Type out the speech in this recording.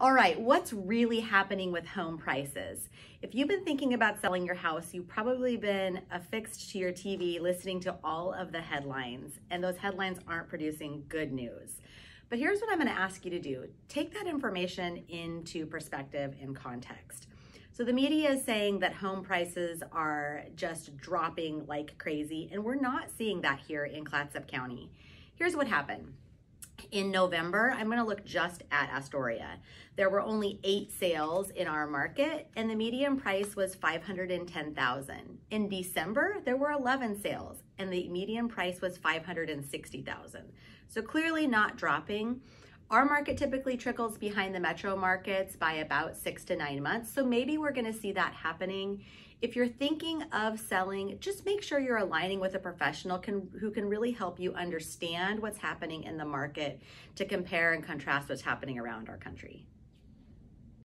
All right, what's really happening with home prices? If you've been thinking about selling your house, you've probably been affixed to your TV listening to all of the headlines, and those headlines aren't producing good news. But here's what I'm gonna ask you to do. Take that information into perspective and context. So the media is saying that home prices are just dropping like crazy, and we're not seeing that here in Clatsop County. Here's what happened in November, I'm gonna look just at Astoria. There were only eight sales in our market and the median price was 510,000. In December, there were 11 sales and the median price was 560,000. So clearly not dropping. Our market typically trickles behind the metro markets by about six to nine months. So maybe we're gonna see that happening if you're thinking of selling, just make sure you're aligning with a professional can, who can really help you understand what's happening in the market to compare and contrast what's happening around our country.